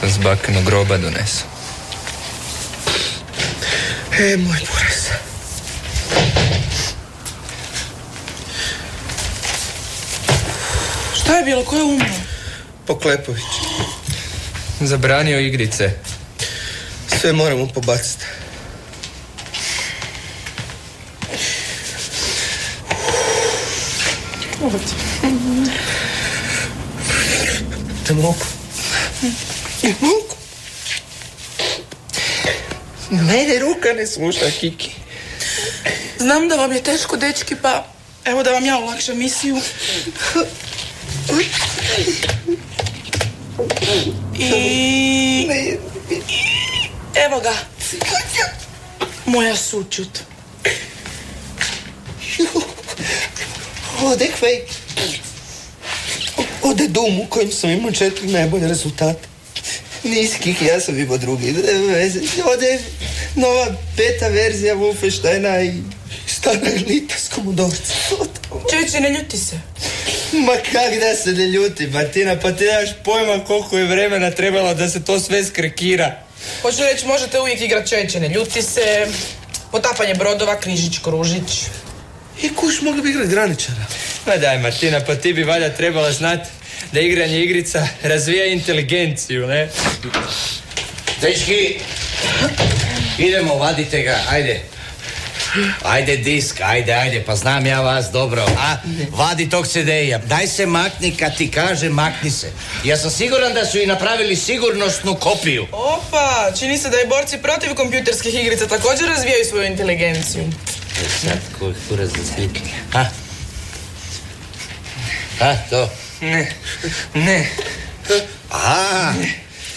sam s bakinog groba donesu. E, moj buras. Šta je bilo? Ko je umro? Poklepović. Zabranio igrice. Sve moramo pobaciti. Ne mogu. Ne mogu. Mene ruka ne sluša, Kiki. Znam da vam je teško, dečki, pa evo da vam ja olakšam misiju. I... Evo ga. Moja sučut. Ode kvej. Ode dum u kojem sam imao četiri najbolje rezultate. Nis Kiki, ja sam imao drugi. Veze. Ode nova beta verzija Wolfensteina i stara elita s komodorca. Čeče, ne ljuti se. Ma kak da se ne ljuti, Martina, pa ti nemaš pojma koliko je vremena trebalo da se to sve skrekira. Hoću reći, možete uvijek igrat čeče, ne ljuti se. Potapanje brodova, križić, kružić. I kuš mogli bi igrat graničara. Ma daj Martina, pa ti bi valjda trebala znat da igranje igrica razvija inteligenciju, ne? Dečki, idemo, vadite ga, ajde. Ajde disk, ajde, ajde, pa znam ja vas dobro. A, vadi tog CD-a. Daj se makni kad ti kaže makni se. Ja sam siguran da su i napravili sigurnosnu kopiju. Opa, čini se da i borci protiv kompjuterskih igrica također razvijaju svoju inteligenciju. E sad, koji kurac za slike? Ha? Ha, to? Ne, ne. A,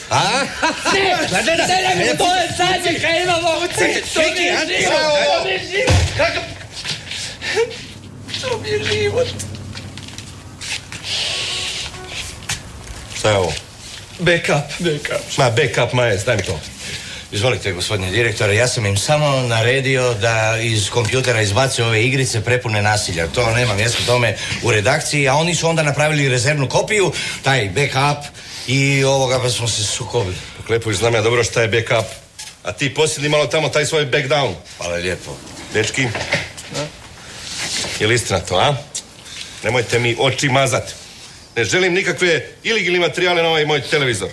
a? Ne, ne, ne, ne, ne, to je zadnje kaj imamo. To mi je život, to mi je život. Kakav... To mi je život. Šta je ovo? Backup, backup. Ma, backup, majes, daj mi to. Izvolite, gospodine direktore, ja sam im samo naredio da iz kompjutera izbace ove igrice prepune nasilja. To nema mjesta tome u redakciji, a oni su onda napravili rezervnu kopiju, taj backup i ovoga pa smo se sukobili. Klepović, znam ja dobro šta je backup. A ti posjedi malo tamo taj svoj back down. Hvala lijepo. Dečki, je li istina to, a? Nemojte mi oči mazat. Ne želim nikakve iligilni materijale na ovaj moj televizor.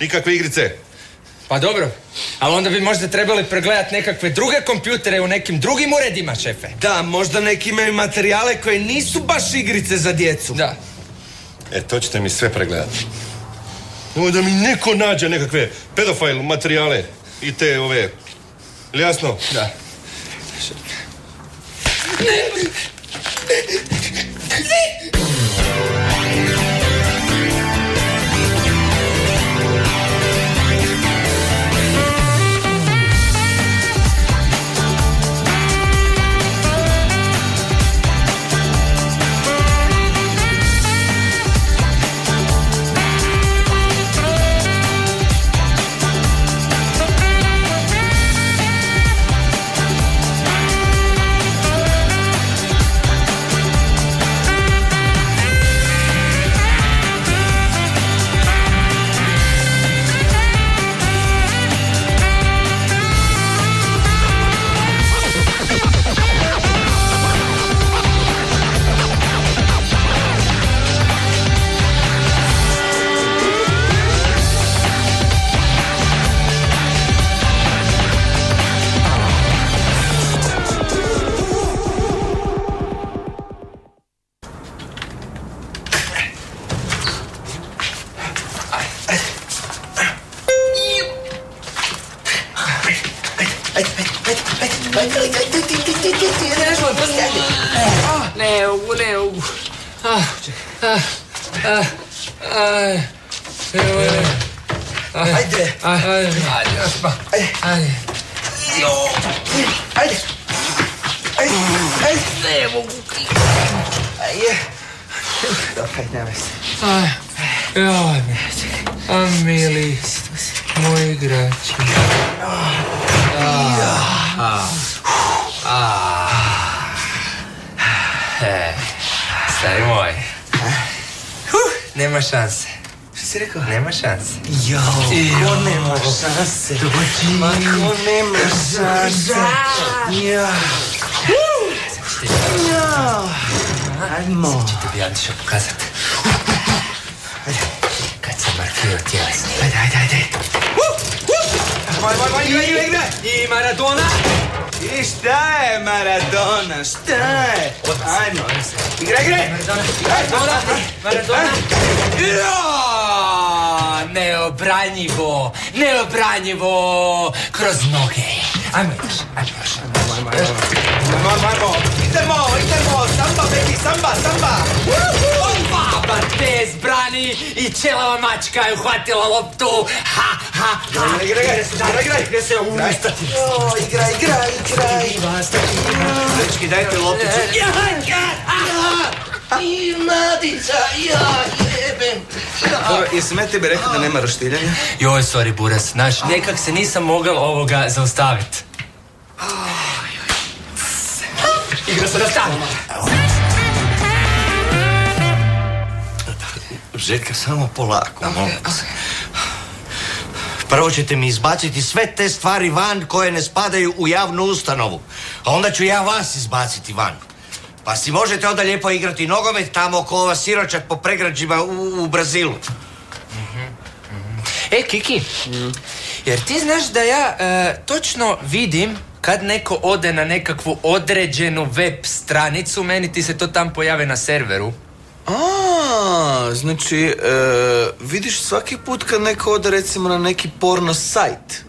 Nikakve igrice. Pa dobro, ali onda bi možda trebali pregledat nekakve druge kompjutere u nekim drugim uredima, šefe. Da, možda neki imaju materijale koje nisu baš igrice za djecu. Da. E, to ćete mi sve pregledati. Nemoj da mi neko nađe nekakve pedofil materijale i te ove... Ili jasno? Da. Ne Ah, joj, me. A mili, moj igrači. Stari moj. Nema šanse. si rekao? Nema šanse. Jo, ko nema šanse? Ma ko nema šanse? Ja. Ja. Ajmo. Ti bi Antiša pokazat. Kad markirao tjelesno. Ajde, ajde, ajde. Moj, moj, moj, igraj, igraj, igraj. I Maradona. I šta je Maradona? Šta je? Ajmo. Igraj, igraj. Maradona. Maradona. Ja, neobranjivo, neobranjivo, kroz noge. Ajmo još, ajmo još. Ajmo, ajmo. Idemo, idemo. Samba, baby, samba, samba. Bartez brani i ćelava mačka je uhvatila loptu. Ha, ha, ha. Igraj, igraj, igraj, igraj. Gdje se ustati? O, igraj, igraj, igraj. Dečki, dajte lopticu. Ja, ja, I Nadica, ja jebem. Dobro, jesi me tebi rekao da nema roštiljanja? Joj, sorry, Buras, znaš, nekak se nisam mogao ovoga zaustaviti. Igra se nastavi. Željka, samo polako, molim vas. Prvo ćete mi izbaciti sve te stvari van koje ne spadaju u javnu ustanovu. A onda ću ja vas izbaciti van. Pa si možete onda lijepo igrati nogomet tamo oko ova siročak po pregrađima u, u Brazilu. E, Kiki, jer ti znaš da ja e, točno vidim kad neko ode na nekakvu određenu web stranicu, meni ti se to tam pojave na serveru. A, znači, e, vidiš svaki put kad neko ode recimo na neki porno sajt.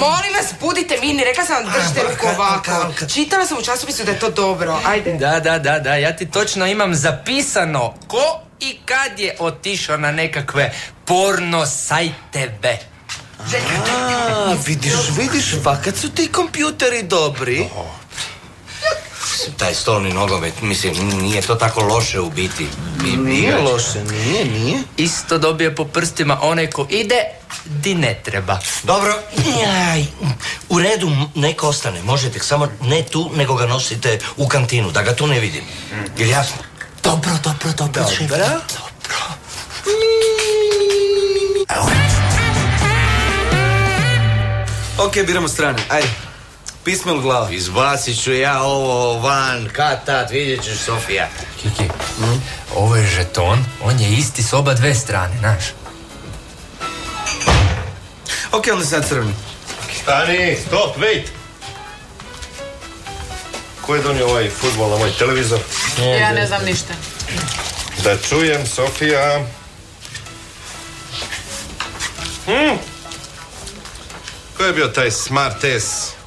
Molim vas, budite mirni, rekla sam vam držite ruku ovako. Čitala sam u časopisu da je to dobro, ajde. Da, da, da, da, ja ti točno imam zapisano ko i kad je otišao na nekakve porno sajteve. A, vidiš, vidiš, fakat su ti kompjuteri dobri. Mislim, taj stolni nogomet, mislim, nije to tako loše u biti. I- Nije loše, nije, nije. Isto dobije po prstima onaj ko ide di ne treba. Dobro, Aj, u redu, m- nek ostane, možete, samo ne tu, nego ga nosite u kantinu, da ga tu ne vidim. Jel jasno? Dobro, dobro, dobro, šef. Dobro. Ok, biramo strane, ajde. Pismo ili glava? Izbacit ću ja ovo van, kad tad, vidjet ćeš Sofija. Kiki, ovo je žeton, on je isti s oba dve strane, znaš. Ok, onda sad crveni. Stani, stop, wait. Ko je donio ovaj futbol na moj televizor? Ja ne znam ništa. Da čujem, Sofija. Hmm. Ko je bio taj smart ass?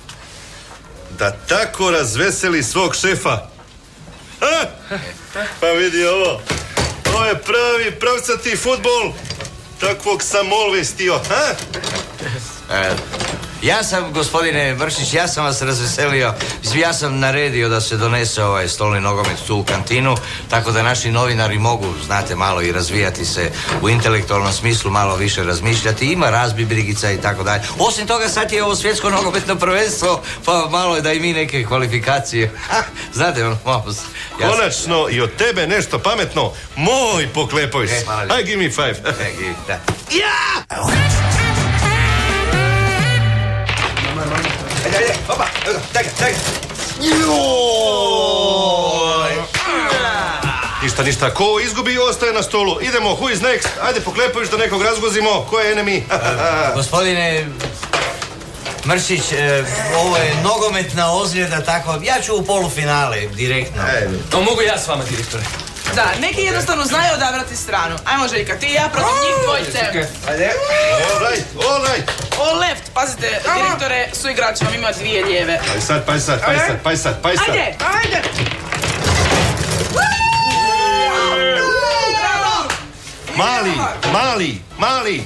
Da tako razveseli svog šefa. Ha? Pa vidi ovo. Ovo je pravi pravcati futbol. Takvog sam always. Ha? E, ja sam, gospodine Vršić, ja sam vas razveselio. Ja sam naredio da se donese ovaj stolni nogomet tu u kantinu, tako da naši novinari mogu, znate, malo i razvijati se u intelektualnom smislu, malo više razmišljati. Ima razbi brigica i tako dalje. Osim toga, sad je ovo svjetsko nogometno prvenstvo, pa malo je da i mi neke kvalifikacije. Ha, znate, ono, malo... Ja sam- Konačno i od tebe nešto pametno. Moj poklepoj E. Aj, give me five. E, i- da. Ajde, ajde, opa, evo ga, daj ga, daj ga. Ništa, ništa. Ko izgubi, ostaje na stolu. Idemo, who is next? Ajde, poklepajuš da nekog razgozimo. Ko je enemy? Gospodine Mršić, e, ovo je nogometna ozljeda, tako, ja ću u polufinale, direktno. To mogu ja s vama, direktore. Da, neki jednostavno znaju odabrati stranu. Ajmo Željka, ti i ja protiv njih dvojice. Ajde. All right, all right. All left, pazite, direktore su igrači vam ima dvije lijeve. Aj sad, paj sad, paj sad, paj sad, paj sad. Ajde, ajde. Mali, mali, mali.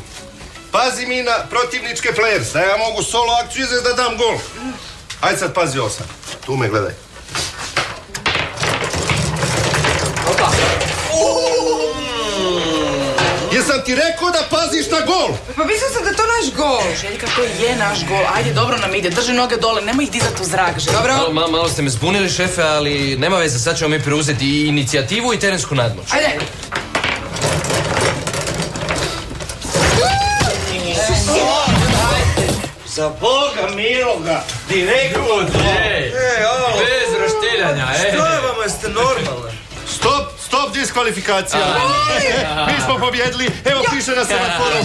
Pazi mi na protivničke players, da ja mogu solo akciju izvesti da dam gol. Ajde sad, pazi ovo sad. Tu me gledaj. sam ti rekao da paziš na gol. Pa mislim sam da to naš gol. Željka, to je naš gol. Ajde, dobro nam ide. Drži noge dole, nemoj ih dizati u zrak, Željka. Dobro? Malo, malo, malo ste me zbunili, šefe, ali nema veze. Sad ćemo mi preuzeti i inicijativu i terensku nadmoć. Ajde. Za Boga miloga, direktno. Ej, bez roštiljanja, ej. Što je vama, jeste normalni? Stop! Stop diskvalifikacija. Mi smo pobjedili, evo piše na semaforu.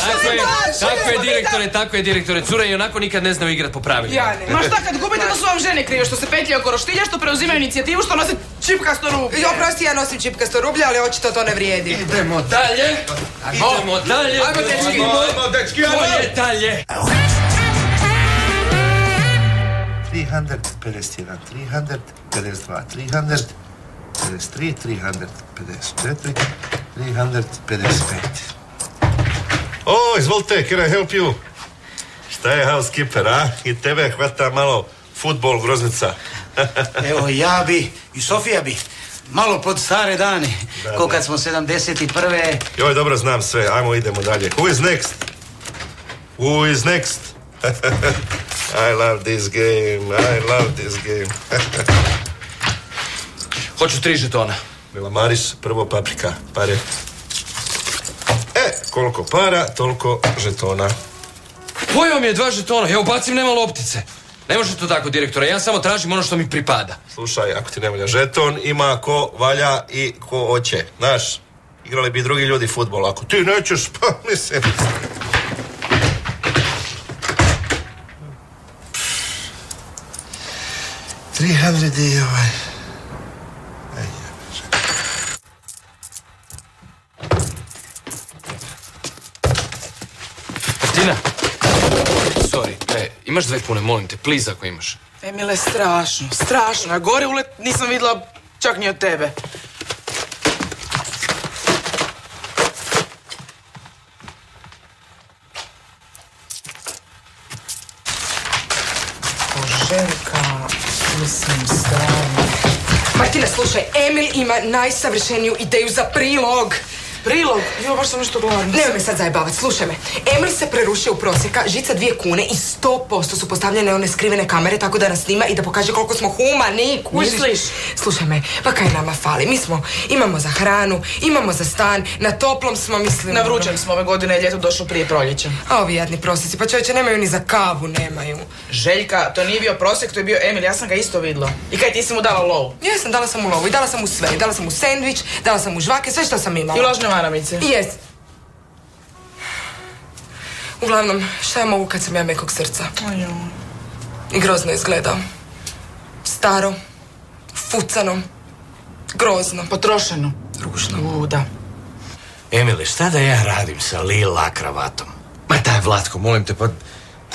Tako je, tako je direktore, tako je direktore. Cure i onako nikad ne znaju igrat po pravilima. Ja ne. Ma šta kad gubite, to su vam žene krive, što se petljaju oko roštilja, što preuzimaju inicijativu, što nose čipkasto ruke. Jo, prosti, ja nosim čipkasto rublje, ali očito to ne vrijedi. Idemo dalje, idemo dalje. Ajmo, dečki. Ajmo, dečki, Ko je dalje? 351, 352, 353, 354, 355. O, izvolite, can I help you? Šta je housekeeper, a? I tebe hvata malo futbol groznica. Evo ja bi i Sofija bi malo pod stare dane, Da, ko kad smo 71. Joj, dobro znam sve, ajmo idemo dalje. Who is next? Who is next? I love this game, I love this game. Hoću tri žetona. Mila Maris, prvo paprika, pare. E, koliko para, toliko žetona. Pojeo mi je dva žetona, evo bacim nema loptice. Ne može to tako, direktore, ja samo tražim ono što mi pripada. Slušaj, ako ti ne valja žeton, ima ko valja i ko hoće. Znaš, igrali bi drugi ljudi futbol. Ako ti nećeš, pa mislim... Tri hundred i ovaj... Martina, sorry, e, imaš dve kune, molim te, please ako imaš. Emile, strašno, strašno. A gore ulet nisam vidjela čak ni od tebe. Željka, mislim, stvarno. Martina, slušaj, Emil ima najsavršeniju ideju za prilog. Prilog? Jo, baš sam nešto gladna. Nemoj me sad zajebavat, slušaj me. Emil se prerušio u prosjeka, žica dvije kune i sto posto su postavljene one skrivene kamere tako da nas snima i da pokaže koliko smo humani, kužiš? Misliš? Slušaj me, pa kaj nama fali? Mi smo, imamo za hranu, imamo za stan, na toplom smo, mislim... Na vrućem smo ove godine, ljeto došlo prije proljeća. A ovi jadni prosjeci, pa čovječe, nemaju ni za kavu, nemaju. Željka, to nije bio prosjek, to je bio Emil, ja sam ga isto vidjela. I kaj ti si mu dala lovu? Jesam, dala sam mu lovu i dala sam mu sve. Dala sam mu sendvič, dala sam mu žvake, sve što sam imala. I maramice. Jes. Uglavnom, šta ja mogu kad sam ja mekog srca? Ajo. I grozno izgleda. Staro, fucano, grozno. Potrošeno. Ružno. U, da. Emile, šta da ja radim sa lila kravatom? Ma daj, Vlatko, molim te, pa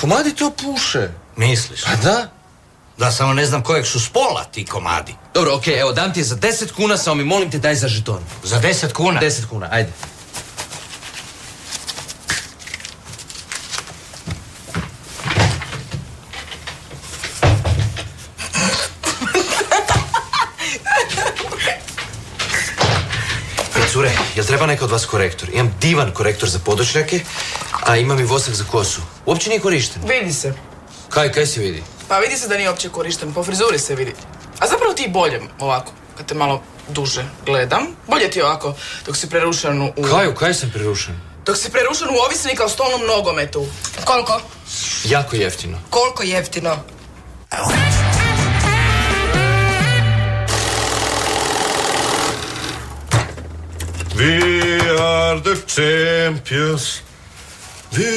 komadi to puše. Misliš? Pa da. Da samo ne znam kojeg su spola ti komadi. Dobro, okej, evo, dam ti je za 10 kuna, samo mi molim te daj za žeton. Za deset kuna? 10 kuna, ajde. E, Cure, jel treba neka od vas korektor? Imam divan korektor za podočnjake, a imam i vosak za kosu. Uopće nije korišten. Vidi se. Kaj, kaj se vidi? Pa vidi se da nije uopće korišten, po frizuri se vidi. A zapravo ti bolje ovako, kad te malo duže gledam. Bolje ti je ovako, dok si prerušen u... Kaj, kaj sam prerušen? Dok si prerušen u ovisnika o stolnom nogometu. Koliko? Jako jeftino. Koliko jeftino? We are the champions. We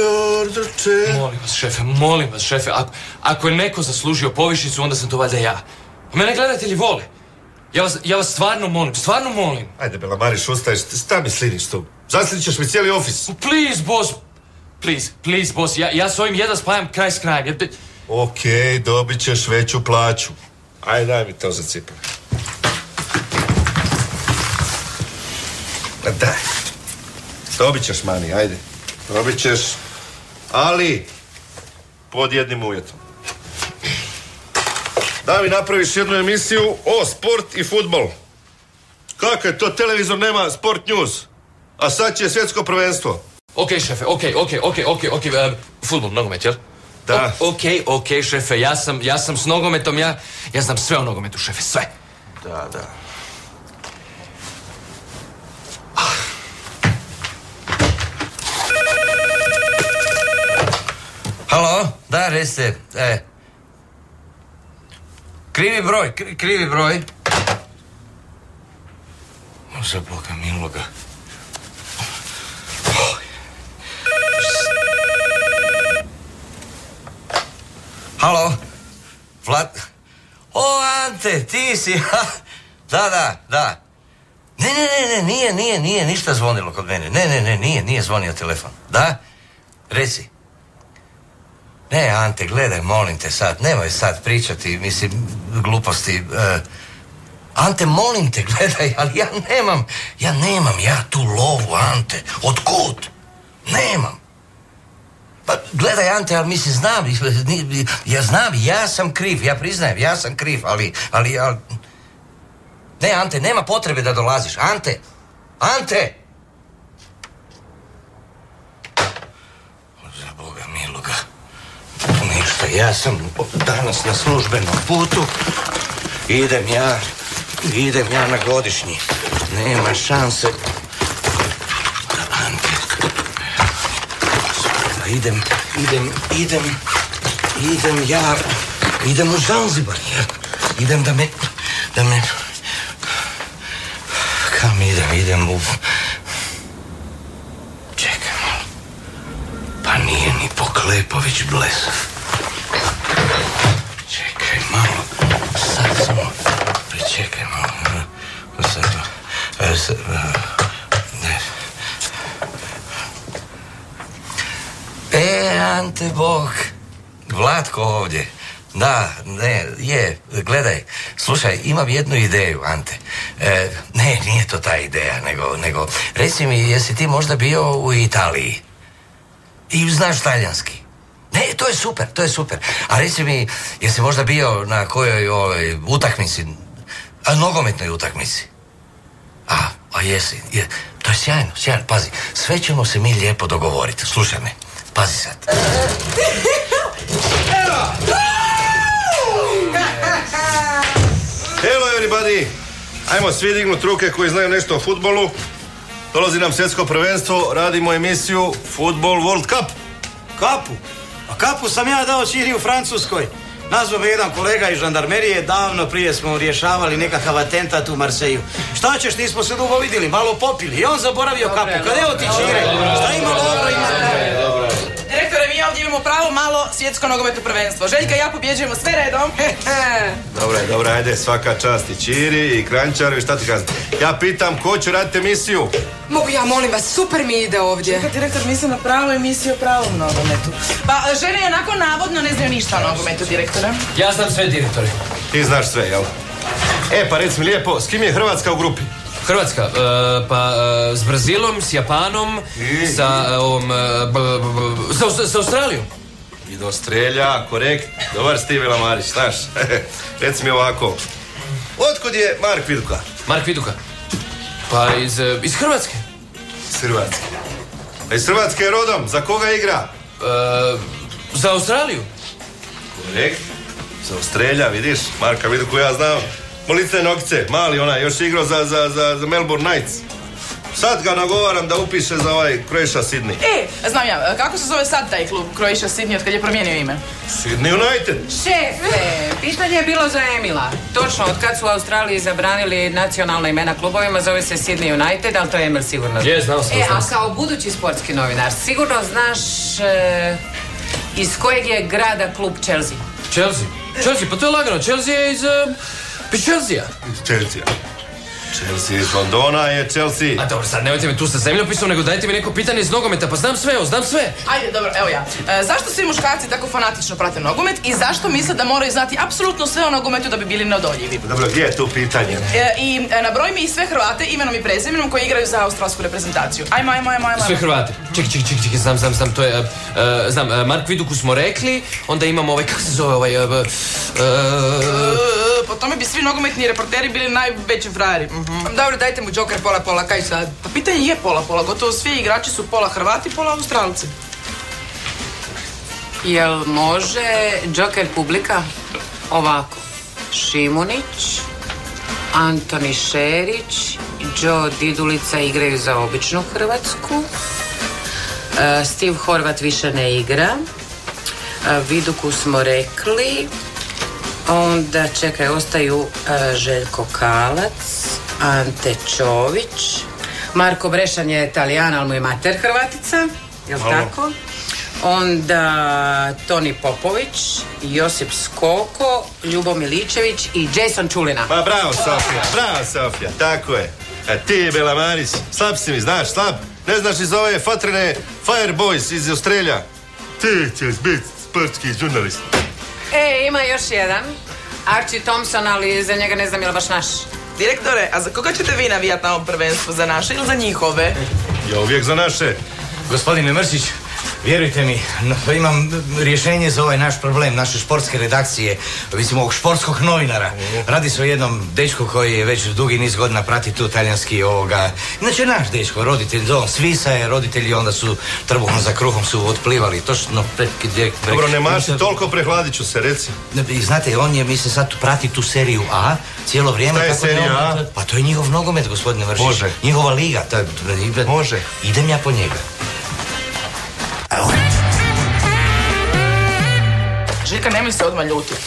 are the champions. Molim vas, šefe, molim vas, šefe, ako, ako je neko zaslužio povišicu, onda sam to valjda ja. A mene gledatelji vole. Ja vas, ja vas stvarno molim, stvarno molim. Ajde, Bela Mariš, ustaješ, šta mi sliniš tu? Zaslit ćeš mi cijeli ofis. Please, boss. Please, please, boss. Ja, ja s ovim jedva spajam kraj s krajem. Ja- Okej, dobit ćeš veću plaću. Ajde, daj mi to za cipele. Ma Daj. Dobit ćeš, mani, ajde. Dobit ćeš. Ali, pod jednim uvjetom. Da mi napraviš jednu emisiju o sport i futbol. Kako je to? Televizor nema sport news. A sad će svjetsko prvenstvo. Ok, šefe, ok, ok, ok, ok, ok. Uh, futbol, nogomet, jel? Da. O- ok, ok, šefe, ja sam, ja sam s nogometom, ja, ja znam sve o nogometu, šefe, sve. Da, da. Halo, da, recite, e. Krivi broj, kri- krivi broj. Za Boga miloga. Halo, Vlad... O, Ante, ti si, ha, da, da, da. Ne, ne, ne, ne, nije, nije, nije ništa zvonilo kod mene. Ne, ne, ne, nije, nije zvonio telefon. Da? Reci. Ne, Ante, gledaj, molim te sad, nemoj sad pričati, mislim, gluposti. e, Ante, molim te, gledaj, ali ja nemam, ja nemam ja tu lovu, Ante. Otkud? Nemam. Pa gledaj Ante, ali mislim znam, ja znam, ja sam kriv, ja priznajem, ja sam kriv, ali, ali, ali... Ne, Ante, nema potrebe da dolaziš. Ante! Ante! Za Boga miloga. Ništa, ja sam danas na službenom putu. Idem ja, idem ja na godišnji. Nema šanse. Idem, idem, idem, idem ja, idem u Zanzibar. Idem da me, da me... Kam idem, idem u... Čekaj. Pa nije ni Poklepović blesav. Malo. Sad samo... Pričekaj malo. Sad... e, sad, e, ne. E, Ante Bog. Vlatko ovdje. Da, ne, je, gledaj, slušaj, imam jednu ideju, Ante. E, ne, nije to ta ideja, nego, nego, reci mi, jesi ti možda bio u Italiji? I znaš talijanski? Ne, to je super, to je super. A reci mi, jesi možda bio na kojoj ovaj, utakmici, a nogometnoj utakmici? A, a jesi, je, to je sjajno, sjajno, pazi, sve ćemo se mi lijepo dogovoriti, slušaj me, pazi sad. Hello everybody! Ajmo svi dignut ruke koji znaju nešto o futbolu. Dolazi nam svjetsko prvenstvo, radimo emisiju Football World Cup. Kapu? A kapu sam ja dao Čiri u Francuskoj. Nazvao me jedan kolega iz žandarmerije, davno prije smo rješavali nekakav atentat u Marseju. Šta ćeš, nismo se dugo vidjeli, malo popili. I on zaboravio kapu. Kad evo ti Čire, šta ima dobro, ima Direktore, mi ovdje imamo pravo malo svjetsko nogometno prvenstvo. Željka i ja pobjeđujemo sve redom. Dobro, je, dobro, ajde, svaka čast i Čiri i Krančaru i šta ti kažem. Ja pitam ko će raditi emisiju? Mogu ja, molim vas, super mi ide ovdje. Čekaj, direktor misli na pravu emisiju o pravom nogometu. Pa, žene i onako navodno ne znaju ništa o nogometu, direktore. Ja znam sve direktore. Ti znaš sve, jel? E, pa reci mi lijepo, s kim je Hrvatska u grupi? Hrvatska, e, pa e, s Brazilom, s Japanom, sa e, ovom, e, b- b- b- sa, sa Australijom. I do strelja, korekt. Dobar Steve Lamarić, znaš. Reci mi ovako. Otkud je Mark Viduka? Mark Viduka. Pa iz, iz Hrvatske. Iz Hrvatske. A iz Hrvatske je rodom. Za koga igra? Za Australiju. Korekt. Za Austrelja, vidiš? Marka Viduku ja znam. Molice nogice, mali onaj, još igrao za, za, za, za Melbourne Knights. Sad ga nagovaram da upiše za ovaj Croatia Sydney. E, znam ja, kako se zove sad taj klub Croatia Sydney od kad je promijenio ime? Sydney United. Šefe, pitanje je bilo za Emila. Točno, od kad su u Australiji zabranili nacionalna imena klubovima, zove se Sydney United, ali to je Emil sigurno. zna. Je, znao sam, E, a kao budući sportski novinar, sigurno znaš e, iz kojeg je grada klub Chelsea? Chelsea. Chelsea, pa to je lagano. Chelsea je iz... e, Chelsea. Chelsea. Chelsea iz Londona je Chelsea. A dobro, sad nemojte me tu sa zemljopisom, nego dajte mi neko pitanje iz nogometa, pa znam sve, evo, znam sve. Ajde, dobro, evo ja. E, zašto svi muškarci tako fanatično prate nogomet i zašto misle da moraju znati apsolutno sve o nogometu da bi bili neodoljivi? Dobro, gdje je tu pitanje? E, I e, nabroj mi i sve Hrvate imenom i prezimenom koji igraju za australsku reprezentaciju. Ajmo, ajmo, ajmo, ajmo. Sve Hrvate. Čekaj, čekaj, čekaj, čekaj, znam, znam, znam, to je, e, znam, e, Mark Viduku smo rekli, onda imamo ovaj, kako se zove ovaj, E, Po tome bi svi nogometni reporteri bili najveći frajeri. Mhm. Dobro, dajte mu Joker pola pola, kaj sad? Pa pitanje je pola pola, gotovo svi igrači su pola Hrvati, pola Australci. Jel može Joker publika? Ovako. Šimunić, Antoni Šerić, Joe Didulica igraju za običnu Hrvatsku. E, Steve Horvat više ne igra. A, Viduku smo rekli. Onda, čekaj, ostaju a, Željko Kalac, Ante Čović, Marko Brešan je Italijan, ali mu je mater Hrvatica, jel Alo. tako? Onda Toni Popović, Josip Skoko, Ljubo Miličević i Jason Čulina. Pa bravo Sofija, bravo Sofija, tako je. E, ti Bela Maris, slab si mi, znaš, slab. Ne znaš iz ove fatrene Fireboys iz Australija. Ti ćeš biti sportski žurnalist. E, ima još jedan. Archie Thompson, ali za njega ne znam je li baš naš. Direktore, a za koga ćete vi navijat na ovom prvenstvu? Za naše ili za njihove? Ja uvijek za naše. Gospodine Mrsić, vjerujte mi, no, imam rješenje za ovaj naš problem, naše športske redakcije, mislim ovog športskog novinara. Radi se o jednom dečku koji je već dugi niz godina prati tu talijanski ovoga. Inače naš dečko, roditelj, on Svisa je, roditelji onda su trbuhom za kruhom su otplivali, točno pred... gdje- Dobro, ne maši, toliko prehladit ću se, reci. Ne, i Znate, on je, mislim, sad prati tu seriju A cijelo vrijeme. Šta je serija A? Pa to je njihov nogomet, gospodine Mršić. Može. Njihova liga. To je, Može. Idem ja po njega. Željka, nemoj se odmah ljutit.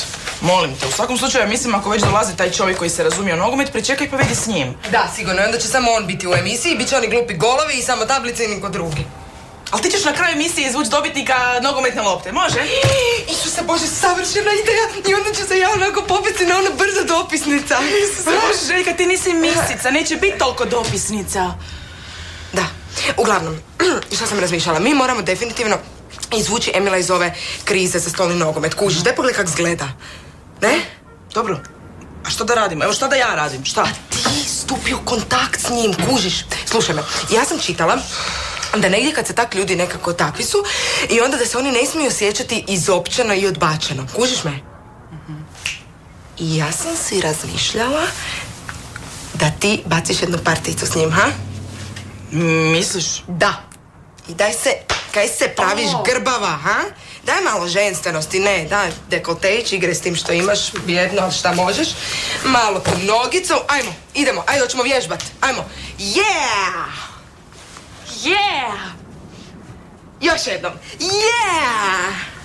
Molim te, u svakom slučaju, mislim, ako već dolazi taj čovjek koji se razumije u nogomet, pričekaj pa vidi s njim. Da, sigurno. I onda će samo on biti u emisiji, bit će oni glupi golovi i samo tablice i niko drugi. Ali ti ćeš na kraju emisije izvući dobitnika nogometne lopte, može? Isuse Bože, savršena ideja! I onda ću se ja onako popiti na ona brza dopisnica. Može, Željka, ti nisi misica, neće biti toliko dopisnica. Da. Uglavnom, što sam razmišljala, mi moramo definitivno izvući Emila iz ove krize za stolni nogomet. Kužiš, daj pogledaj kak zgleda. Ne? Dobro. A što da radimo? Evo šta da ja radim? Šta? Ti stupi u kontakt s njim, kužiš. Slušaj me, ja sam čitala da negdje kad se tak ljudi nekako takvi su i onda da se oni ne smiju osjećati izopćeno i odbačeno. Kužiš me? I ja sam si razmišljala da ti baciš jednu particu s njim, ha? Misliš? Da. I daj se, kaj se praviš grbava, ha? Daj malo ženstvenosti, ne, daj dekoltejć, igre s tim što imaš, jedno, šta možeš. Malo tu nogicu, ajmo, idemo, ajde, hoćemo vježbat, ajmo. Yeah! Yeah! Još jednom, yeah!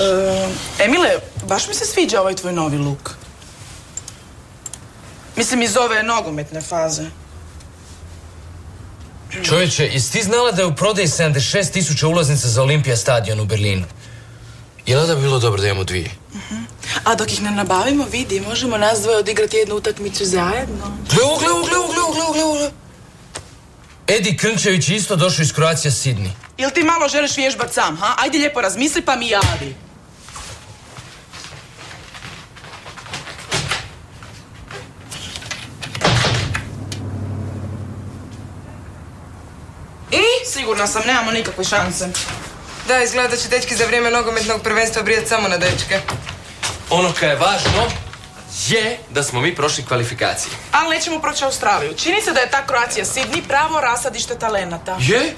E, Emile, baš mi se sviđa ovaj tvoj novi luk. Mislim iz ove nogometne faze. Čovječe, jesi ti znala da je u prodaji 76 tisuća ulaznica za Olimpija stadion u Berlinu? Jel da bi bilo dobro da imamo dvije? A dok ih ne nabavimo, vidi, možemo nas dvoje odigrati jednu utakmicu zajedno. Gle, gle, gle, gle. Edi Krnčević je isto došao iz Croatia Sydney. Jel ti malo želiš vježbat sam, ha? Ajde lijepo razmisli pa mi javi. I? Sigurna sam, nemamo nikakve šanse. Da, izgleda da će dečki za vrijeme nogometnog prvenstva brijati samo na dečke. Ono kaj je važno je da smo mi prošli kvalifikacije. Ali nećemo proći Australiju. Čini se da je ta Croatia Sydney pravo rasadište talenata. Je?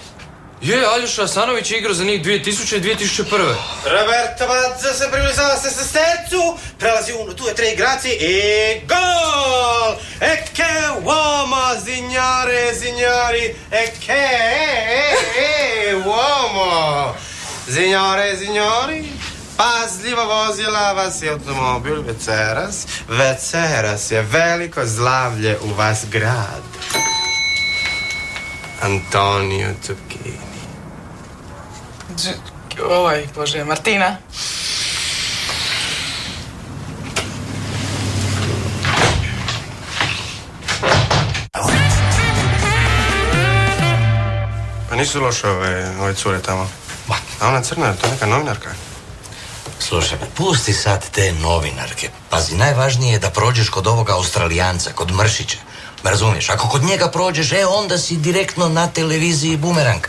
Je, Aljoša Asanović je igrao za njih 2000 i 2001. Roberto Mazza se približava se sa stercu, prelazi u tu je tre igraci i gol! E che uomo, signore, signori, e che uomo! Signore, signori, pazljivo vozila vas je automobil Veceras. Veceras je veliko zdravlje u vas grad. Antonio Zucchini. Dž- Ovaj, bože, Martina. Pa nisu loše ove, ove cure tamo. A ona crna, to je neka novinarka. Slušaj, pusti sad te novinarke. Pazi, najvažnije je da prođeš kod ovoga Australijanca, kod Mršića. Me razumiješ? Ako kod njega prođeš, e, onda si direktno na televiziji bumerang.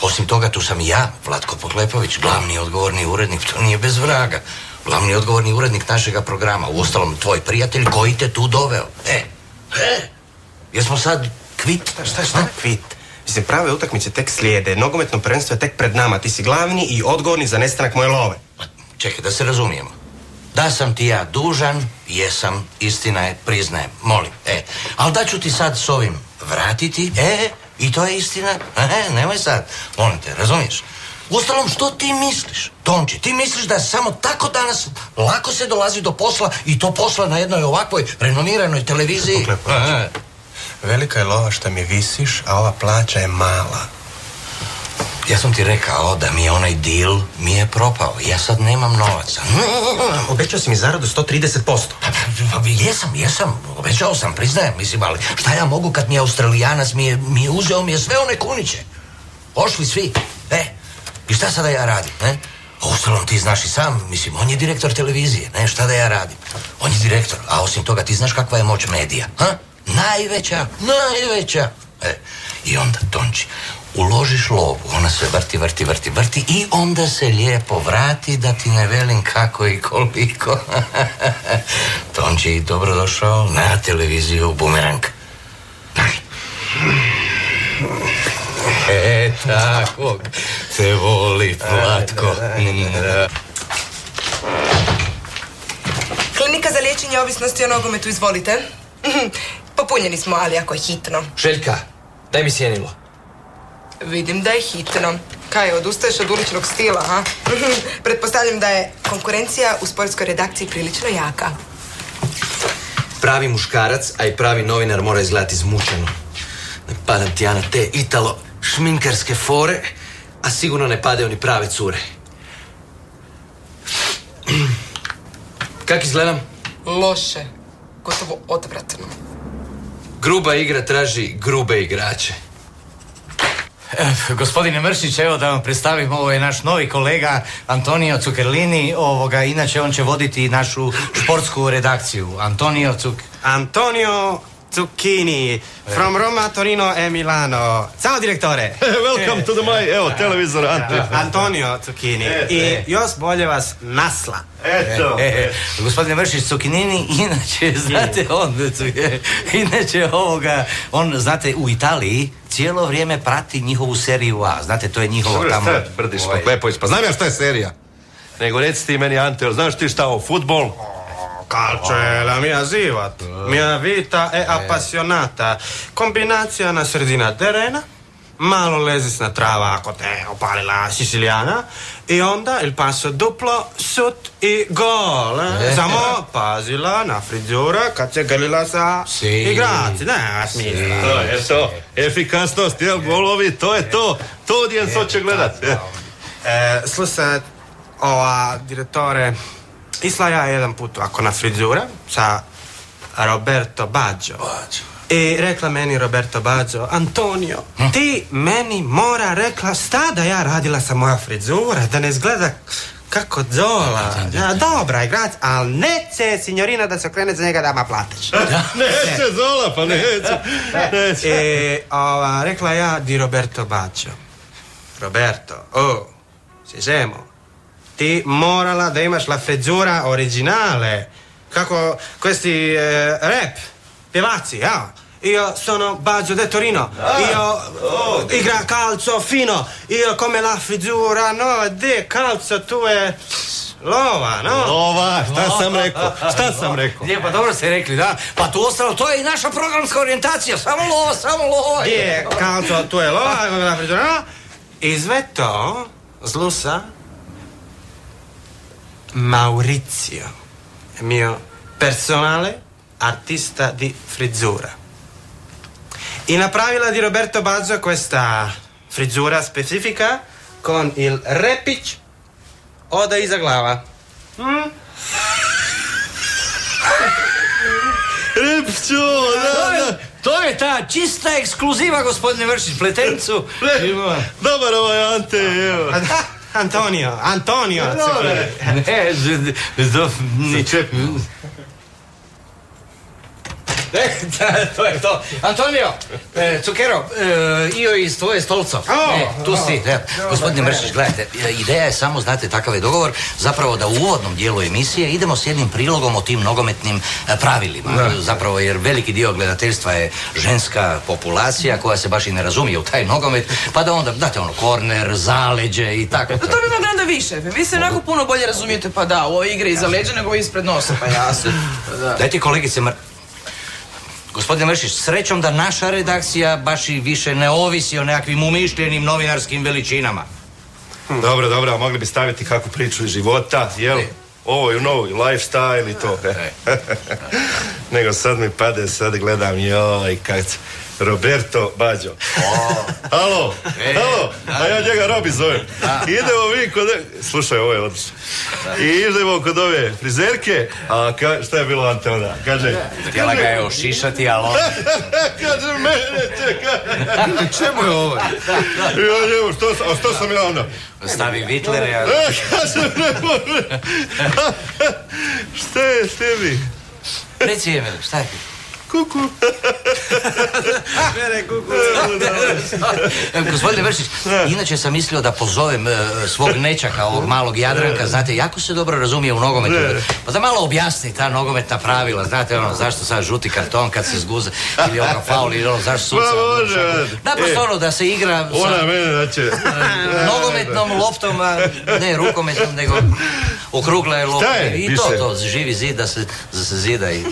Osim toga, tu sam i ja, Vlatko Poklepović, glavni odgovorni urednik, to nije bez vraga. Glavni odgovorni urednik našega programa, uostalom tvoj prijatelj koji te tu doveo. E, e, jesmo sad kvit? Šta, šta, šta? Kvit. Mislim, prave utakmice tek slijede, nogometno prvenstvo je tek pred nama, ti si glavni i odgovorni za nestanak moje love. Čekaj, da se razumijemo. Da sam ti ja dužan, jesam, istina je, priznajem, molim, e. Ali da ću ti sad s ovim vratiti, e, i to je istina, e, nemoj sad, molim te, razumiješ? Ustalom, što ti misliš, Tonči? Ti misliš da samo tako danas lako se dolazi do posla i to posla na jednoj ovakvoj renomiranoj televiziji? E, Velika je lova što mi visiš, a ova plaća je mala. Ja sam ti rekao da mi je onaj deal mi je propao. Ja sad nemam novaca. Obećao si mi zaradu 130%. Pa, pa, jesam, jesam. Obećao sam, priznajem. Mislim, ali šta ja mogu kad mi je Australijanac mi je, mi je uzeo mi je sve one kuniće. Ošli svi. E, i šta sada ja radim, ne? A Uostalom ti znaš i sam, mislim, on je direktor televizije, ne, šta da ja radim? On je direktor, a osim toga ti znaš kakva je moć medija, ha? Najveća, najveća. E, i onda, Tonči, uložiš lovu, ona se vrti, vrti, vrti, vrti i onda se lijepo vrati da ti ne velim kako i koliko. Tonči, dobrodošao na televiziju Bumerang. E, tako te voli, Vlatko. Klinika za liječenje ovisnosti o nogometu, izvolite. Popunjeni smo, ali ako je hitno. Željka, daj mi sjenilo. Vidim da je hitno. Kaj, odustaješ od uličnog stila, ha? Pretpostavljam da je konkurencija u sportskoj redakciji prilično jaka. Pravi muškarac, a i pravi novinar mora izgledati izmučeno. Ne padam ti ja na te italo šminkarske fore, a sigurno ne padaju ni prave cure. Kak izgledam? Loše. Gotovo odvratno. Gruba igra traži grube igrače. E, Gospodine Mršić, evo da vam predstavim, ovo je naš novi kolega Antonio Cukerlini, ovoga, inače on će voditi našu športsku redakciju. Antonio Cuk... Antonio Zucchini, from Roma, Torino e Milano. Ciao, direttore. Welcome to the my, evo, televizor Ante. Antonio Zucchini. I još bolje vas nasla. Eto. E, e, gospodine Mršić Cukinini, inače, znate, on, inače ovoga, on, znate, u Italiji cijelo vrijeme prati njihovu seriju A, znate, to je njihovo tamo... šta ovaj, pa Klepović, pa znam ja šta je serija. Nego reci ti meni, Ante, znaš ti šta o futbol? Calcio è la mia život. Mia vita è appassionata. Kombinacija na sredina terena, malo lezisna trava ako te opalila sicilijana i onda il passo duplo, sut i gol. eh? Eh. Samo pazila na frizura kad se grlila sa Si. igraci. Ne, smisla. To je to. Efikasnost, jel, golovi, to je to. To audijenc hoće gledat. E. E, slušaj, ova direttore, isla ja jedan put ako na frizura sa Roberto Baggio. I rekla meni Roberto Baggio, Antonio, ti meni mora rekla šta da ja radila sa moja frizura, da ne izgleda kako Zola. Ja, dobra igrač, ali neće signorina da se okrene za njega da ma plateš. Neće, Zola, pa neće. Neće. E, ova, rekla ja di Roberto Baggio. Roberto, oh, si scemo. Ti morala da imaš la frizura originale. Kako questi eh, rap, pjevaci, ja. Io sono Baggio de Torino. Io igra calcio fino. Io come la frizura, no, de calcio tu è lova, no? Lova, šta sam rekao? Šta sam rekao? Je, pa dobro ste rekli, da. Pa tu ostalo, to je i naša programska orijentacija. Samo lova, samo lova. Je calcio, tu è lova, come la frizura, no? I sve to slusa Maurizio, mio personale artista di frizzura. E napravila di Roberto Baggio questa frizzura specifica con il repić oda iza glava. Mm? Repćo, da, da. To je ta čista ekskluziva, gospodine Vršić, pletencu. Ima- Dobar ovaj Ante, evo. Antonio, Antonio. Ne, z- z- z- ni- E, da, to je to. Antonio, e, Cukero, e, io iz tvoje stolco. E, tu si. E, gospodine Mršić, gledajte, ideja je samo, znate, takav je dogovor, zapravo da u uvodnom dijelu emisije idemo s jednim prilogom o tim nogometnim e, pravilima. Zapravo, jer veliki dio gledateljstva je ženska populacija koja se baš i ne razumije u taj nogomet, pa da onda, date ono, korner, zaleđe i tako. Pa to bi mogli onda više. Vi se onako puno bolje razumijete, pa da, u ovoj igri iza leđa nego ispred nosa, pa jasno. Da. Dajte kolegice Mr... Gospodine Mršić, srećom da naša redakcija baš i više ne ovisi o nekakvim umišljenim novinarskim veličinama. Dobro, dobro, a mogli bi staviti kakvu priču iz života, jel? Ovo je novi lifestyle i to. Nego sad mi pade, sad gledam, joj, kak... Roberto Bađo. Halo, halo, a ja njega Robi zovem. Idemo mi kod... Slušaj, ovo je odlično. I idemo kod ove frizerke, a ka, šta je bilo ante onda? Kaže... Htjela ga je ošišati, ali on... Kaže mene, čeka. Čemu je ovo? Ja njemu, što, a što sam ja onda? Stavi Vitlere, a... E, kaže, ne može. Šta je s tebi? Reci Emil, šta je ti? Kuku. E, Gospodine Vršić, inače sam mislio da pozovem e, svog nečaka, ovog malog Jadranka, znate, jako se dobro razumije u nogometu. Pa da malo objasni ta nogometna pravila, znate, ono, zašto sad žuti karton kad se zguze, ili ono faul, ili ono, zašto suca. Naprosto e, ono, da se igra Ona sa mene će... nogometnom loptom, a ne rukometnom, nego. Šta je I to, to, živi zid da se, da se zida i...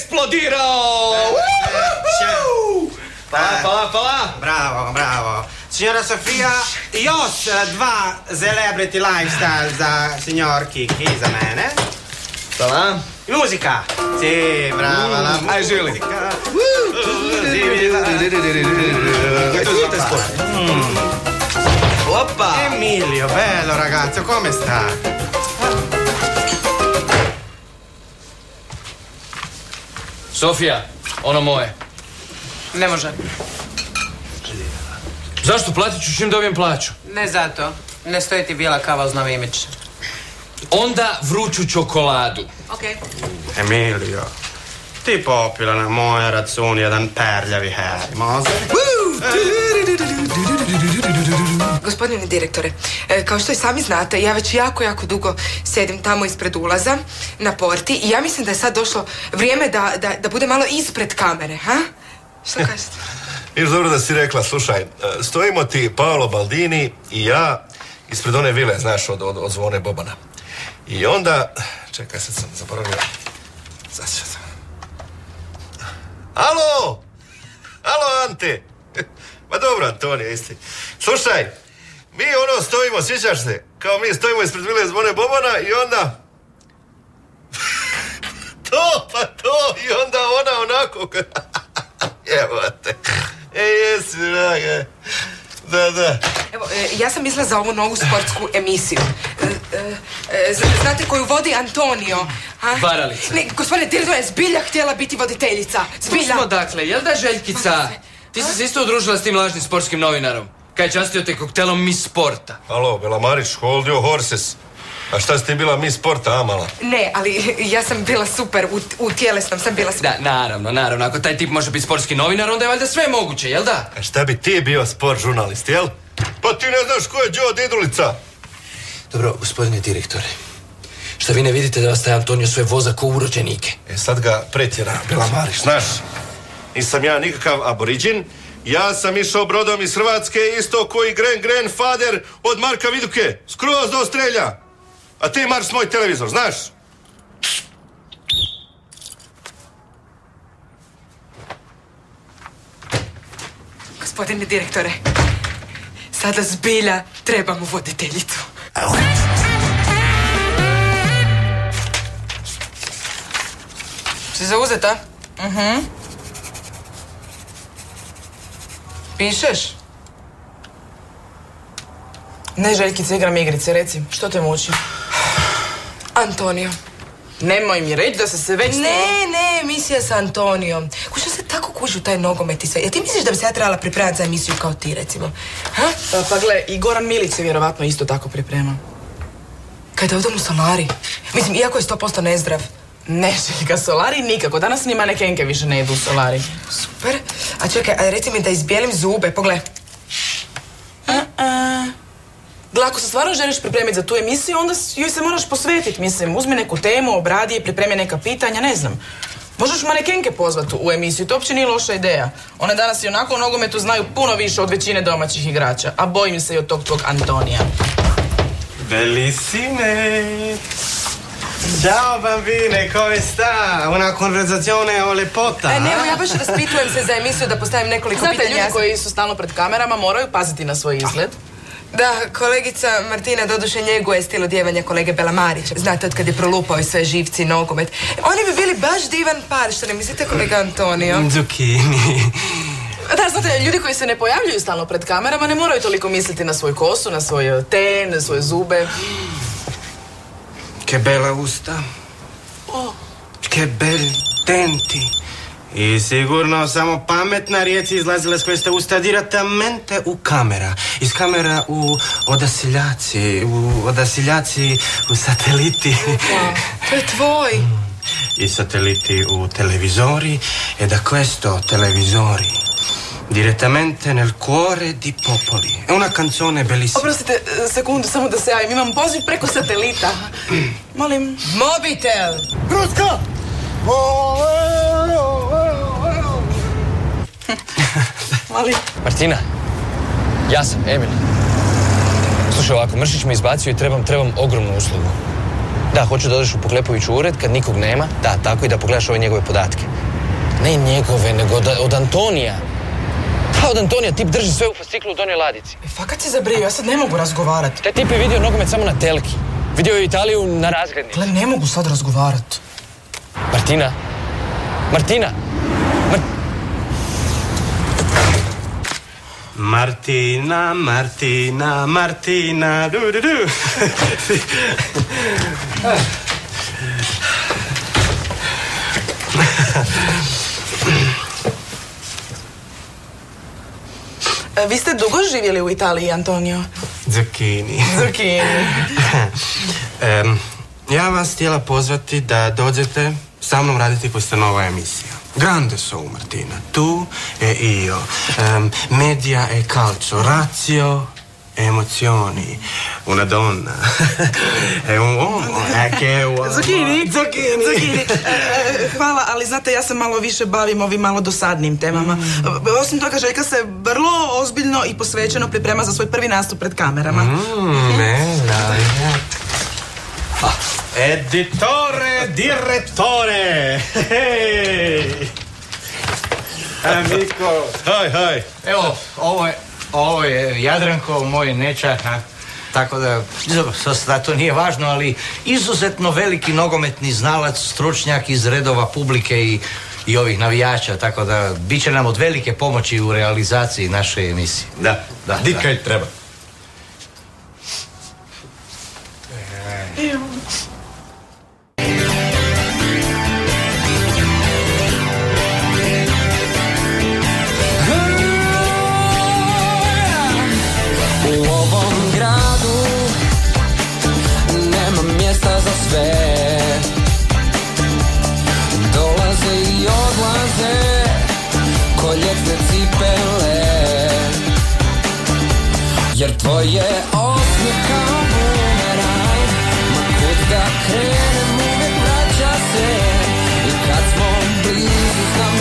stadion eksplodirao! Pala, pala, pala. Bravo, bravo. Signora Sofia, još eh, dva celebrity lifestyle za signor Kiki, za mene. Hvala. I Muzika. Si, brava la Aj, živjeli. muzika. Opa! Emilio, bello ragazzo, come sta? Sofija, ono moje. Ne može. Zašto platit ću čim dobijem plaću? Ne zato. Ne stoji ti bijela kava uz novi imidž. Onda vruću čokoladu. Okej. Emilio, ti popila na moj račun jedan perljavi heri, može? Gospodine direktore, e, kao što i sami znate, ja već jako, jako dugo sedim tamo ispred ulaza na porti i ja mislim da je sad došlo vrijeme da, da, da bude malo ispred kamere, ha? Što kažete? Viš dobro da si rekla, slušaj, e, stojimo ti Paolo Baldini i ja ispred one vile, znaš, od, od, od zvone Bobana. I onda, čekaj, sad sam zaboravio. Sad sam. Alo! Alo, Ante! Ma dobro, Antonije, isti. Slušaj, mi ono stojimo, sjećaš se? Kao mi stojimo ispred vile zvone Bobana i onda... to, pa to, i onda ona onako... Evo te. E, jesi, draga. Da, da. Evo, e, ja sam mislila za ovu novu sportsku emisiju. E, e, e, z- znate koju vodi Antonio? Ha? Varalica. Ne, gospodine direktore, je zbilja htjela biti voditeljica. Zbilja. Smo dakle, jel da Željkica? Ti si se isto udružila s tim lažnim sportskim novinarom. Kaj je častio te koktelom Miss Sporta. Alo, Belamarić, hold your horses. A šta si ti bila mi sporta, Amala? Ne, ali ja sam bila super, u, u tjelesnom sam bila super. Da, naravno, naravno. Ako taj tip može biti sportski novinar, onda je valjda sve moguće, jel da? A šta bi ti bio sport žurnalist, jel? Pa ti ne znaš ko je Đo Didulica. Dobro, gospodine direktore. Šta vi ne vidite da vas taj Antonio sve voza ko urođenike? E sad ga pretjera Belamarić, znaš. Nisam ja nikakav aboriđin. Ja sam išao brodom iz Hrvatske isto koji Gren Gren Fader od Marka Viduke. Skroz do strelja. A ti marš moj televizor, znaš? Gospodine direktore, sada zbilja trebamo voditeljicu. Si zauzeta? Mhm. Pišeš? Ne, Željkice, igram igrice, reci, što te muči? Antonio. Nemoj mi reći da se se već... Ne, ne, emisija sa Antonijom. U taj nogomet i sve? Jel ti misliš da bi se ja trebala pripremati za emisiju kao ti, recimo? Ha? Pa, pa gle, i Goran Milić se vjerovatno isto tako priprema. Kad je ovdje mu solari. Mislim, iako je 100% nezdrav. Ne, Željka, solari nikako. Danas ni manekenke više ne idu u solari. Super. A čekaj, a reci mi da izbijelim zube, pogledaj. Gle, ako se stvarno želiš pripremiti za tu emisiju, onda joj se moraš posvetiti, mislim. Uzmi neku temu, obradi je, pripremi neka pitanja, ne znam. Možeš manekenke pozvati u emisiju, to uopće nije loša ideja. One danas i onako u nogometu znaju puno više od većine domaćih igrača, a bojim se i od tog tvog Antonija. Bellissime! Ciao bambine, come sta? Una conversazione o lepota? E, ne, evo, ja baš raspitujem se za emisiju da postavim nekoliko Znate, pitanja. ljudi koji su stalno pred kamerama moraju paziti na svoj izgled. Da, kolegica Martina doduše njeguje stil odjevanja kolege Belamarića. Znate, od kad je prolupao i sve živci, nogomet. Oni bi bili baš divan par, što ne mislite kolega Antonio? Zucchini. Da, znate, ljudi koji se ne pojavljuju stalno pred kamerama ne moraju toliko misliti na svoju kosu, na svoj eh, ten, na svoje zube. Che bella usta. Che belli denti. I sigurno samo pametna riječ je izlazila s queste usta direttamente u kamera. Iz kamera u odasiljaci, u odasiljaci u sateliti. To je tvoj. I satelliti u televisori e da questo televisori direttamente nel cuore di popoli. È una canzone bellissima. Oprostite, sekundu, samo da se javim. Imam poziv preko satelita. Molim. Mobitel! Ruska! Molim. Martina, ja sam Emil. Slušaj ovako, Mršić me izbacio i trebam, trebam ogromnu uslugu. Da, hoću da odeš u Poklepović ured kad nikog nema, da, tako i da pogledaš ove njegove podatke. Ne njegove, nego od, od Antonija. Pa od Antonija, tip drži sve u fasciklu u donjoj ladici. E, fakat si zabrio, ja sad ne mogu razgovarati. Taj tip je vidio nogomet samo na telki. Vidio je Italiju na razgledni. Gle, ne mogu sad razgovarati. Martina? Martina? Martina, Martina, Martina, du du du. E, Vi ste dugo živjeli u Italiji, Antonio? Zucchini. Zucchini. Ja vas htjela pozvati da dođete sa mnom raditi questa nova emisija. Grande show, Martina. Tu e io. Em, media e calcio. Razio e emozioni. Una donna. e un uomo. E che uomo. Zucchini? Zucchini. Zucchini. E, hvala, ali znate, ja se malo više bavim ovim malo dosadnim temama. E, Osim toga, Željka se vrlo ozbiljno i posvećeno priprema za svoj prvi nastup pred kamerama. Mm, bella. Ah, Editore, direttore. Hey. Amico. Haj, haj. Evo, ovo je, ovo je Jadranko, moj nečak. Tako da, dobro, sad to nije važno, ali izuzetno veliki nogometni znalac, stručnjak iz redova publike i, i ovih navijača, tako da bit će nam od velike pomoći u realizaciji naše emisije. Da, Da, Di da. kaj treba. U Jer tvoje osmih kao bumerang Ma kud da krenem uvijek vraća se I kad smo blizu znam